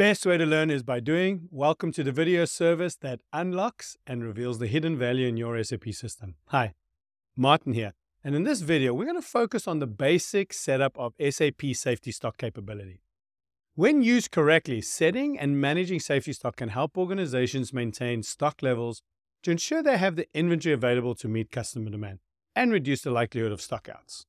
best way to learn is by doing. Welcome to the video service that unlocks and reveals the hidden value in your SAP system. Hi, Martin here. And in this video, we're going to focus on the basic setup of SAP safety stock capability. When used correctly, setting and managing safety stock can help organizations maintain stock levels to ensure they have the inventory available to meet customer demand and reduce the likelihood of stockouts.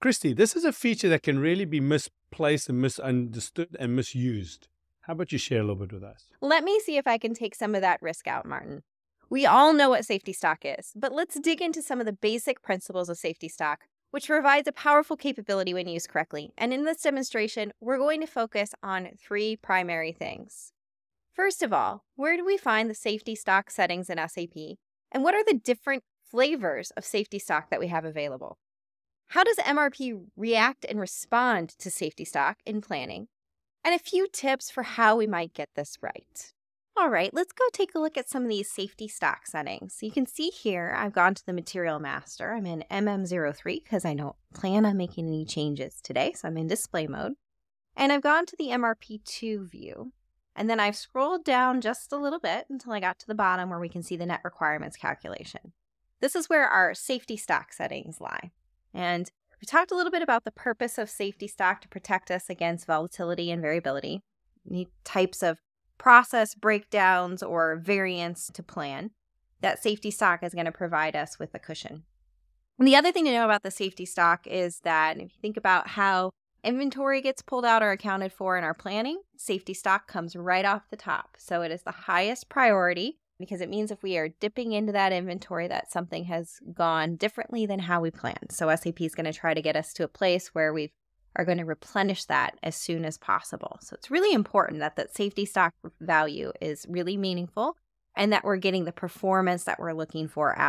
Christy, this is a feature that can really be misplaced and misunderstood and misused. How about you share a little bit with us? Let me see if I can take some of that risk out, Martin. We all know what safety stock is, but let's dig into some of the basic principles of safety stock, which provides a powerful capability when used correctly. And in this demonstration, we're going to focus on three primary things. First of all, where do we find the safety stock settings in SAP? And what are the different flavors of safety stock that we have available? How does MRP react and respond to safety stock in planning? And a few tips for how we might get this right. All right, let's go take a look at some of these safety stock settings. So you can see here, I've gone to the Material Master. I'm in MM03 because I don't plan on making any changes today, so I'm in display mode. And I've gone to the MRP2 view. And then I've scrolled down just a little bit until I got to the bottom where we can see the net requirements calculation. This is where our safety stock settings lie. And we talked a little bit about the purpose of safety stock to protect us against volatility and variability, any types of process breakdowns or variance to plan. That safety stock is going to provide us with a cushion. And the other thing to know about the safety stock is that if you think about how inventory gets pulled out or accounted for in our planning, safety stock comes right off the top. So it is the highest priority because it means if we are dipping into that inventory that something has gone differently than how we planned. So SAP is going to try to get us to a place where we are going to replenish that as soon as possible. So it's really important that that safety stock value is really meaningful and that we're getting the performance that we're looking for out